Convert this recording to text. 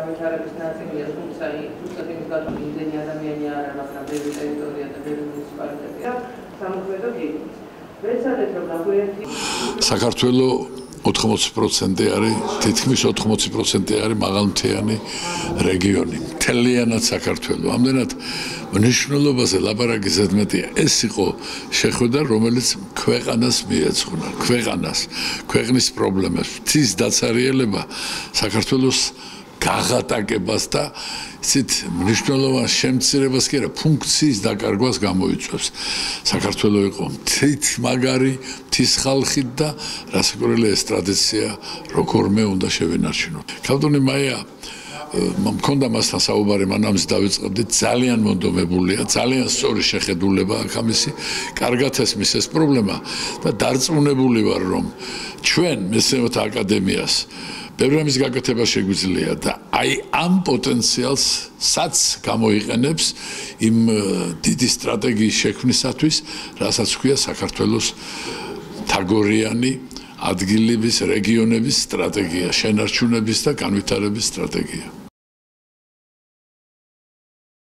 განვითარების ნაწილია, თუმცა თუმცა იმის გათვლით იმდენი ადამიანი არ არის, მაგრამ ბევრი ტერიტორია და ბევრი მუნიციპალიტეტი აქვს, სამოქმედო გეგმით. ვეცადეთ რომ ნაგვიერთი საქართველოს 80% არის თითქმის 80% არის მაღალმთიანი რეგიონი. თელიანად საქართველოს. ამდენად მნიშვნელობაზე ლაბარაკი ზედმეტია. ეს იყო შეხვედრა, რომელიც ქვეყანას მიეძღვნა, ქვეყანას, ქვეყნის პრობლემებს, თის დაცარიელება საქართველოს გაღატაკებას და ისეთ მნიშვნელოვან შემცირებას კი არა ფუნქციის დაკარგვას გამოიწვევს. საქართველოს იყო თით მაგარი თის ხალხი და რასაკვირველია ეს ტრადიცია როგორმე უნდა შევენარჩუნოთ. ქალდონი მაია მქონდა მასთან საუბარი მანამს დავიწყებდი ძალიან მონდომებულია ძალიან სწორი შეხედულება აქ ამისი კარგად ესმის ეს პრობლემა და დარწმუნებული ვარ რომ ჩვენ მესეოთა აკადემიას ბევრამის გაკეთება შეგვიძლია და აი ამ პოტენციალს საც გამოიყენებს იმ დიდი სტრატეგიის შექმნისათვის, რასაც ქვია საქართველოს თაგორიანი ადგილების, რეგიონების სტრატეგია, შენარჩუნების და განვითარების სტრატეგია.